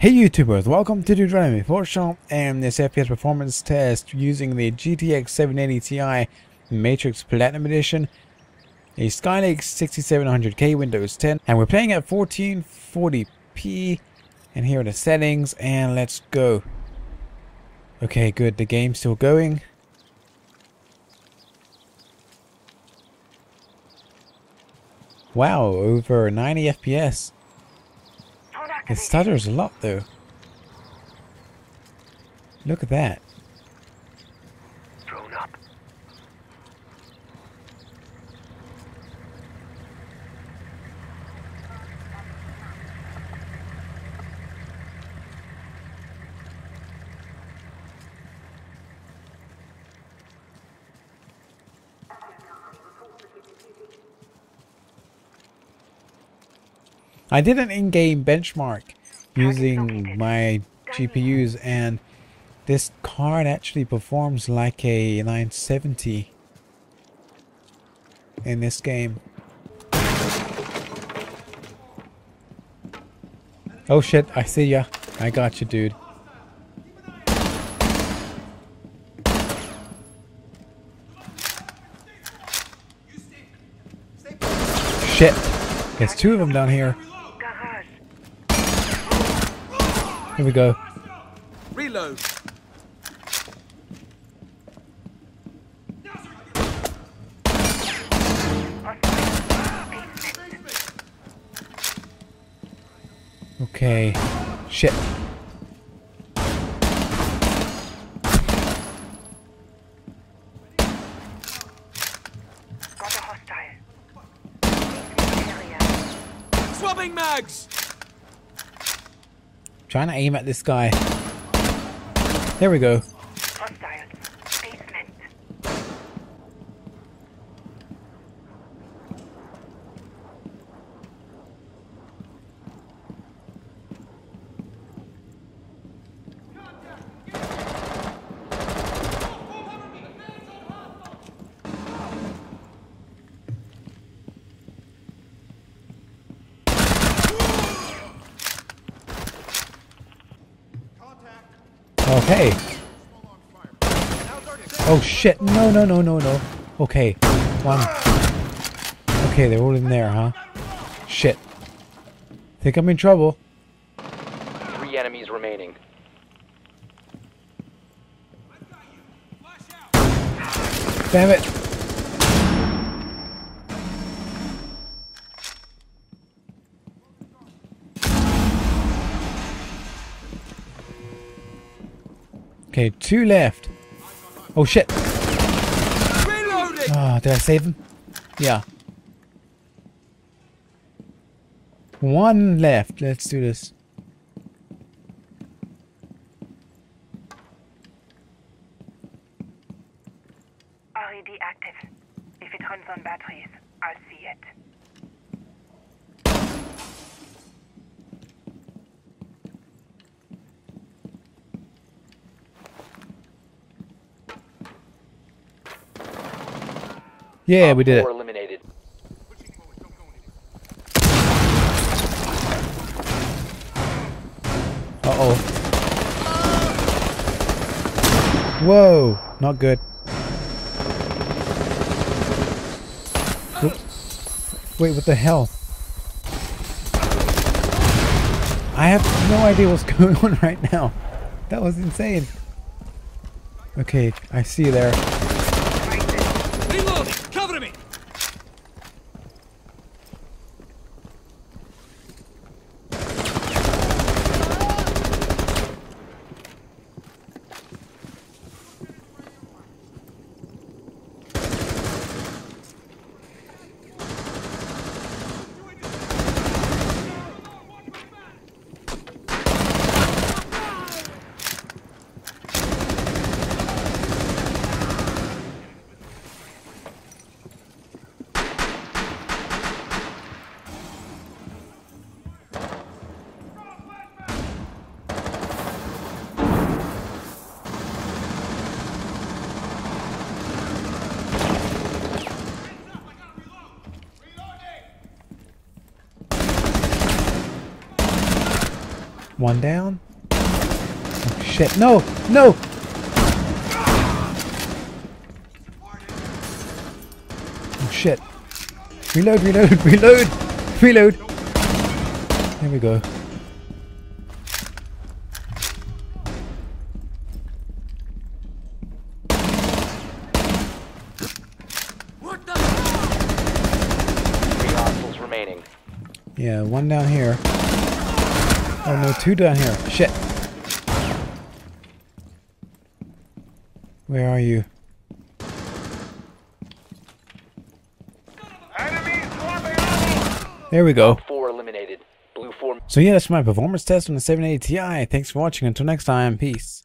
Hey YouTubers, welcome to the DudeRandom84 Show and this FPS performance test using the GTX 780 Ti Matrix Platinum Edition, a Skylake 6700K Windows 10, and we're playing at 1440p, and here are the settings, and let's go. Okay, good, the game's still going. Wow, over 90 FPS. It stutters a lot though. Look at that. I did an in-game benchmark using my GPUs and this card actually performs like a 970 in this game. Oh shit, I see ya. I got you, dude. Shit. There's two of them down here. Here we go. Reload. Okay. Shit. Got a hostile. Area. Swapping mags. Trying to aim at this guy. There we go. Okay. Oh shit. No, no, no, no, no. Okay. One. Okay, they're all in there, huh? Shit. Think I'm in trouble. Three enemies remaining. Damn it. Okay, two left. Oh shit. Reloading. Ah, did I save him? Yeah. One left. Let's do this. RED active. If it runs on batteries, I'll see it. Yeah, we did it. Eliminated. Uh oh. Whoa, not good. Wait, what the hell? I have no idea what's going on right now. That was insane. Okay, I see you there. One down. Oh, shit. No! No! Oh, shit. Reload, reload, reload! Reload! There we go. Three hostiles remaining. Yeah, one down here. Oh no, two down here. Shit. Where are you? There we go. Four eliminated. Blue four. So yeah, that's my performance test on the 780 Ti. Thanks for watching. Until next time, peace.